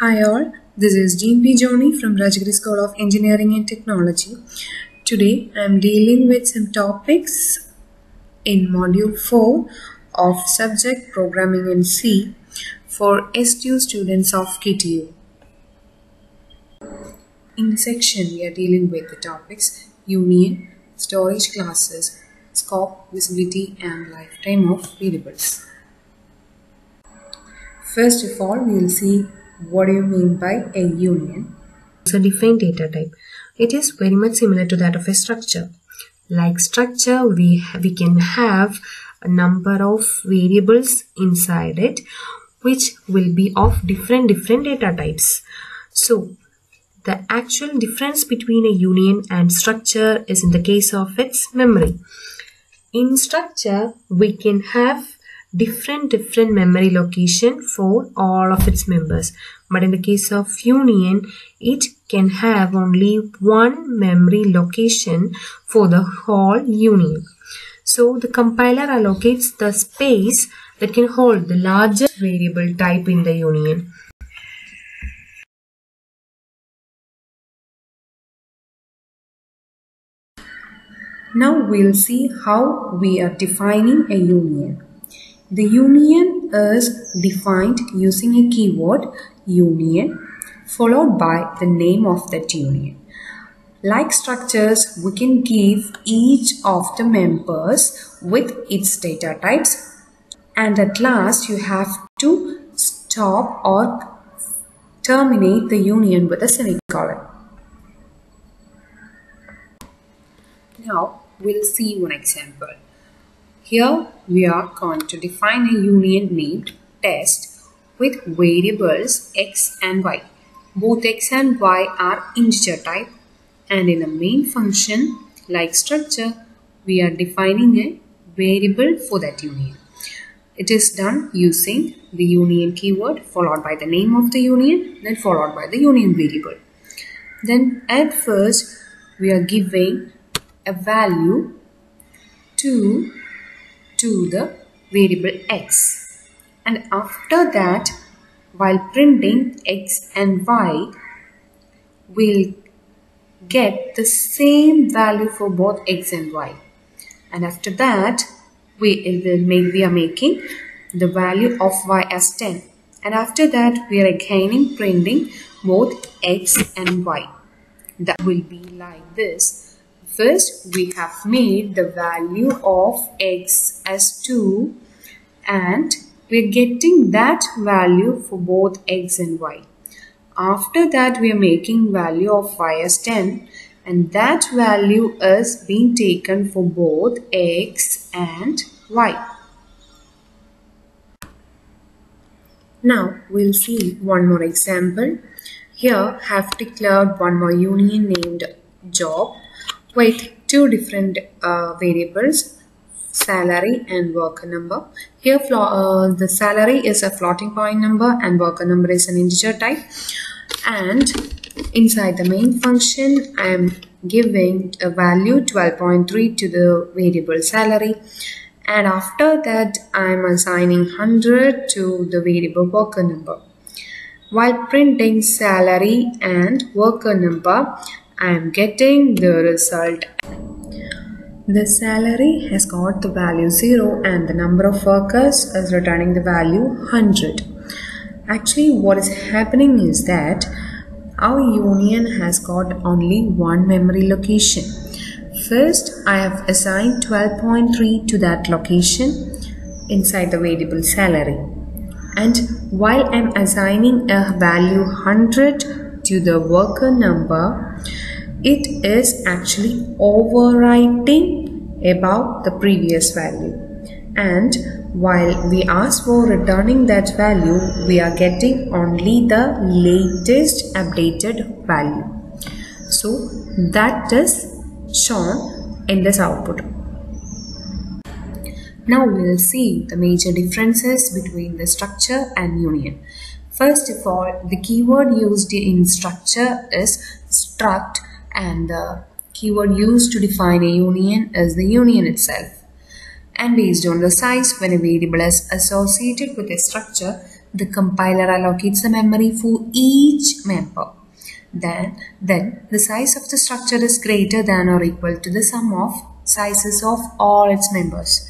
Hi all, this is Jean P. Johny from Rajagiri School of Engineering and Technology. Today I am dealing with some topics in Module 4 of Subject Programming in C for S2 students of KTU. In this section we are dealing with the topics Union, Storage Classes, Scope, Visibility and Lifetime of Variables. First of all, we will see what do you mean by a union. It's a defined data type. It is very much similar to that of a structure. Like structure, we, we can have a number of variables inside it which will be of different different data types. So the actual difference between a union and structure is in the case of its memory. In structure, we can have different different memory location for all of its members. But in the case of union it can have only one memory location for the whole union. So the compiler allocates the space that can hold the largest variable type in the union. Now we'll see how we are defining a union. The union is defined using a keyword union followed by the name of that union. Like structures, we can give each of the members with its data types and at last you have to stop or terminate the union with a semicolon. Now we'll see one example. Here we are going to define a union named test with variables x and y. Both x and y are integer type and in a main function like structure we are defining a variable for that union. It is done using the union keyword followed by the name of the union then followed by the union variable. Then at first we are giving a value to to the variable x. And after that while printing x and y we'll get the same value for both x and y. And after that we will make we are making the value of y as 10 and after that we are again printing both x and y. That will be like this First, we have made the value of x as 2 and we're getting that value for both x and y. After that, we are making value of y as 10 and that value is being taken for both x and y. Now, we'll see one more example. Here, have declared one more union named job with two different uh, variables salary and worker number. Here uh, the salary is a floating point number and worker number is an integer type. And inside the main function I am giving a value 12.3 to the variable salary. And after that I am assigning 100 to the variable worker number. While printing salary and worker number I am getting the result. The salary has got the value 0 and the number of workers is returning the value 100. Actually what is happening is that our union has got only one memory location. First I have assigned 12.3 to that location inside the variable salary. And while I am assigning a value 100 to the worker number, it is actually overwriting above the previous value. And while we ask for returning that value we are getting only the latest updated value. So that is shown in this output. Now we will see the major differences between the structure and union. First of all the keyword used in structure is struct and the keyword used to define a union is the union itself. And based on the size, when a variable is associated with a structure, the compiler allocates the memory for each member. Then, then the size of the structure is greater than or equal to the sum of sizes of all its members.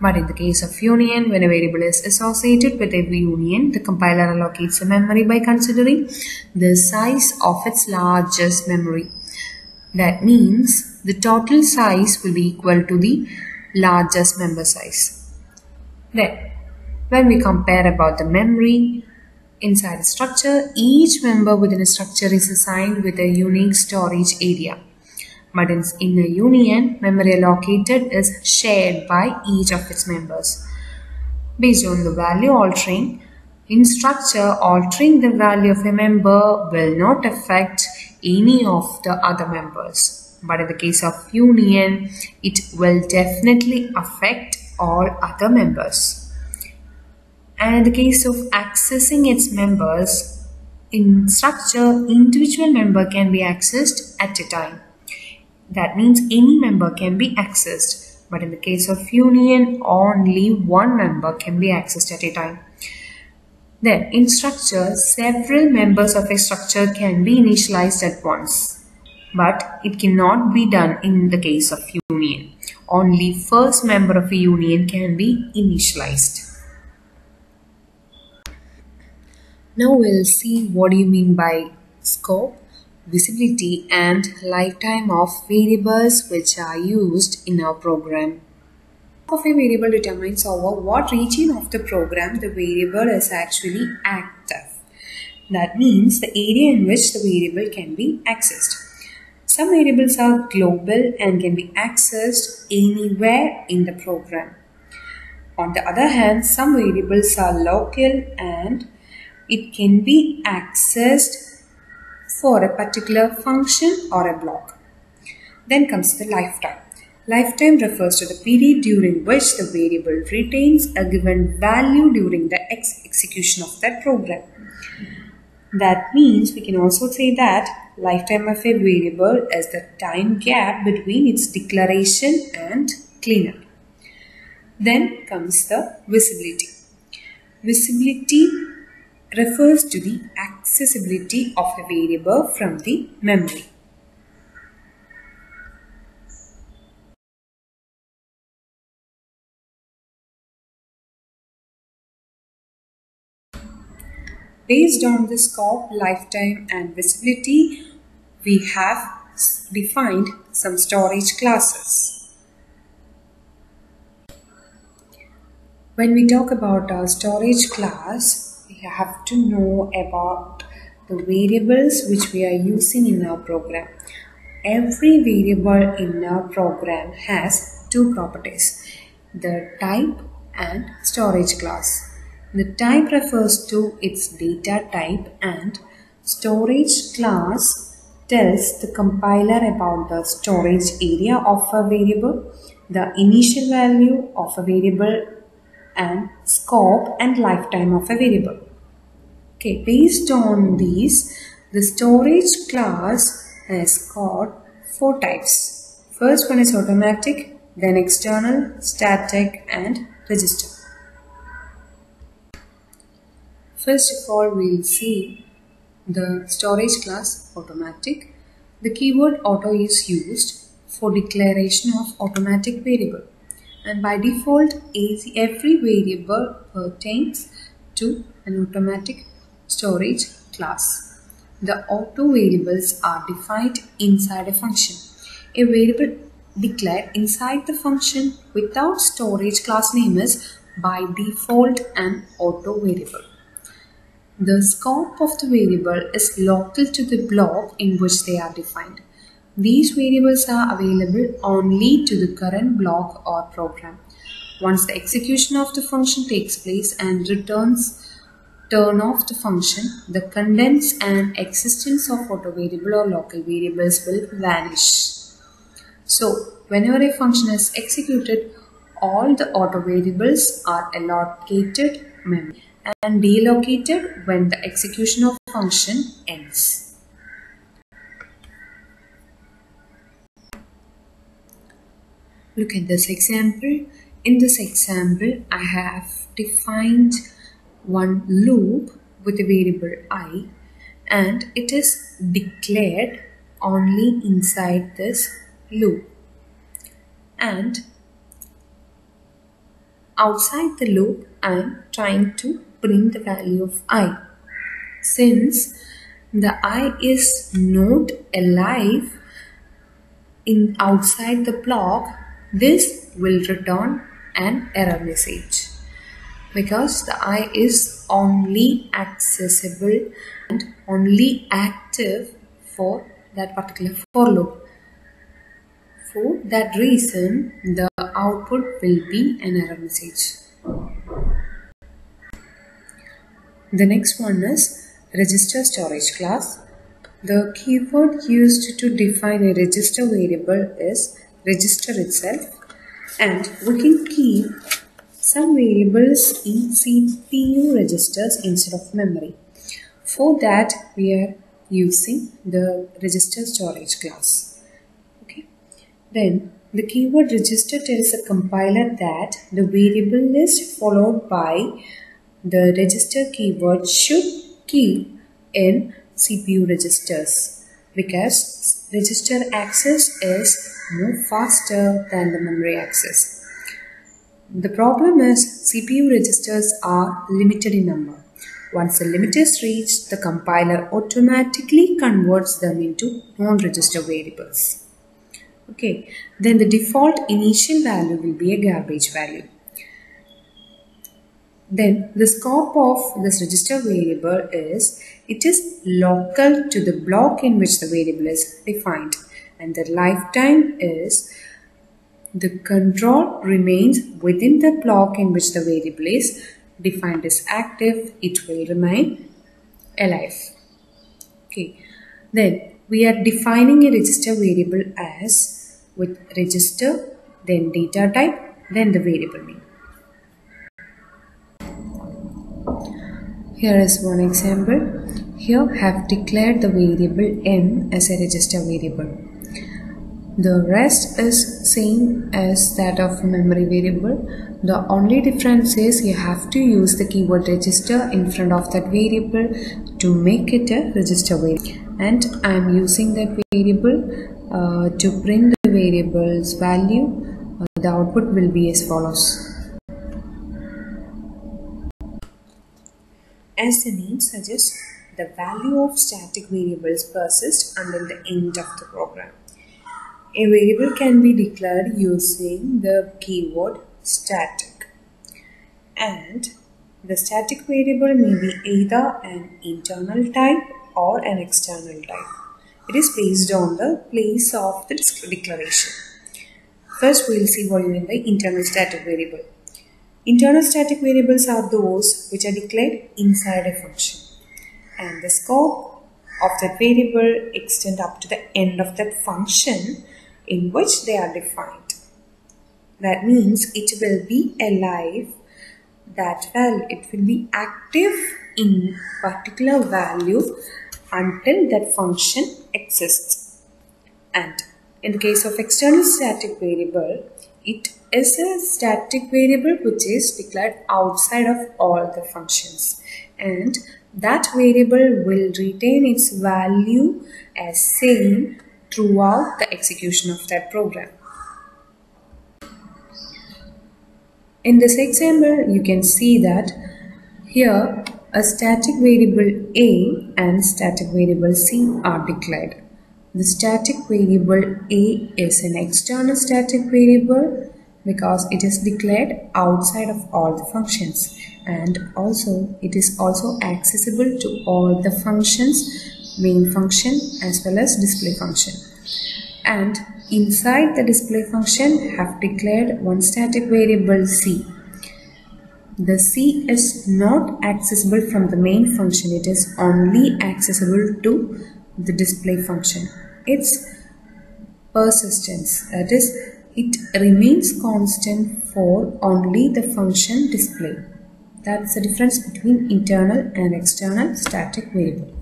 But in the case of union, when a variable is associated with a union, the compiler allocates the memory by considering the size of its largest memory. That means the total size will be equal to the largest member size. Then, when we compare about the memory inside a structure, each member within a structure is assigned with a unique storage area. But in, in a union, memory allocated is shared by each of its members. Based on the value altering, in structure, altering the value of a member will not affect any of the other members. But in the case of union, it will definitely affect all other members. And in the case of accessing its members, in structure, individual member can be accessed at a time. That means any member can be accessed. But in the case of union, only one member can be accessed at a time. Then, in structure, several members of a structure can be initialized at once. But it cannot be done in the case of union. Only first member of a union can be initialized. Now we'll see what do you mean by scope, visibility and lifetime of variables which are used in our program. Of a variable determines over what region of the program the variable is actually active. That means the area in which the variable can be accessed. Some variables are global and can be accessed anywhere in the program. On the other hand, some variables are local and it can be accessed for a particular function or a block. Then comes the lifetime. Lifetime refers to the period during which the variable retains a given value during the ex execution of that program. That means we can also say that lifetime of a variable is the time gap between its declaration and cleanup. Then comes the visibility. Visibility refers to the accessibility of a variable from the memory. Based on the scope, lifetime and visibility, we have defined some storage classes. When we talk about our storage class, we have to know about the variables which we are using in our program. Every variable in our program has two properties, the type and storage class. The type refers to its data type and storage class tells the compiler about the storage area of a variable, the initial value of a variable and scope and lifetime of a variable. Okay, based on these, the storage class has got four types. First one is automatic, then external, static and register. First of all, we'll see the storage class automatic. The keyword auto is used for declaration of automatic variable and by default every variable pertains to an automatic storage class. The auto variables are defined inside a function. A variable declared inside the function without storage class name is by default an auto variable. The scope of the variable is local to the block in which they are defined. These variables are available only to the current block or program. Once the execution of the function takes place and returns turn off the function, the contents and existence of auto variable or local variables will vanish. So, whenever a function is executed, all the auto variables are allocated memory and delocated when the execution of function ends. Look at this example. In this example, I have defined one loop with a variable i and it is declared only inside this loop and outside the loop I am trying to print the value of i since the i is not alive in outside the block this will return an error message because the i is only accessible and only active for that particular for loop. For that reason, the output will be an error message. The next one is register storage class. The keyword used to define a register variable is register itself and we can keep some variables in CPU registers instead of memory. For that we are using the register storage class. Okay. Then the keyword register tells the compiler that the variable list followed by the register keyword should keep in CPU registers because register access is more faster than the memory access. The problem is CPU registers are limited in number. Once the limit is reached, the compiler automatically converts them into non-register variables. Okay, then the default initial value will be a garbage value. Then the scope of this register variable is it is local to the block in which the variable is defined and the lifetime is the control remains within the block in which the variable is defined as active, it will remain alive. Okay, then we are defining a register variable as with register, then data type, then the variable name. Here is one example. Here have declared the variable m as a register variable. The rest is same as that of memory variable. The only difference is you have to use the keyword register in front of that variable to make it a register variable. And I am using that variable uh, to print the variable's value. Uh, the output will be as follows. As the name suggests, the value of static variables persists until the end of the program. A variable can be declared using the keyword static and the static variable may be either an internal type or an external type. It is based on the place of the declaration. First we will see what you mean by internal static variable. Internal static variables are those which are declared inside a function and the scope of that variable extend up to the end of that function in which they are defined. That means it will be alive that well it will be active in particular value until that function exists. And in the case of external static variable, it is a static variable which is declared outside of all the functions and that variable will retain its value as same throughout the execution of that program. In this example, you can see that here a static variable A and static variable C are declared. The static variable A is an external static variable because it is declared outside of all the functions. And also it is also accessible to all the functions main function as well as display function. And inside the display function have declared one static variable c. The c is not accessible from the main function. It is only accessible to the display function. Its persistence that is it remains constant for only the function display. That's the difference between internal and external static variable.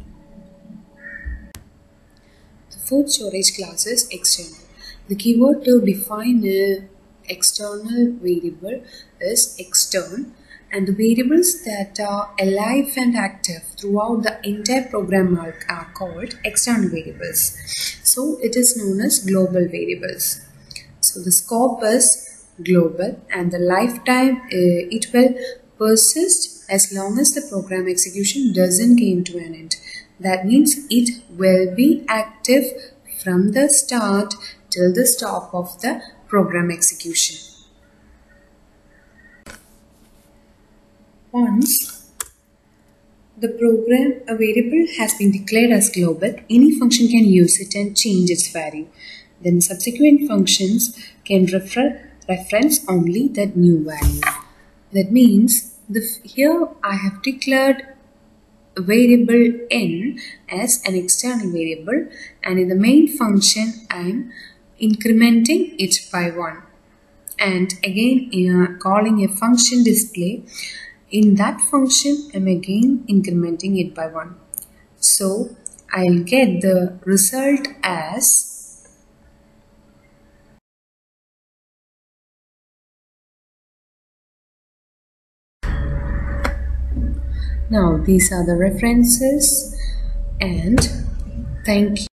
Fourth storage class is external. The keyword to define a external variable is extern and the variables that are alive and active throughout the entire program are, are called external variables. So it is known as global variables. So the scope is global and the lifetime uh, it will persist as long as the program execution doesn't came to an end. That means it will be active from the start till the stop of the program execution. Once the program a variable has been declared as global, any function can use it and change its value. Then subsequent functions can refer, reference only that new value. That means the, here I have declared variable n as an external variable and in the main function I am incrementing it by 1 and again uh, calling a function display in that function I'm again incrementing it by 1 so I'll get the result as Now these are the references and thank you.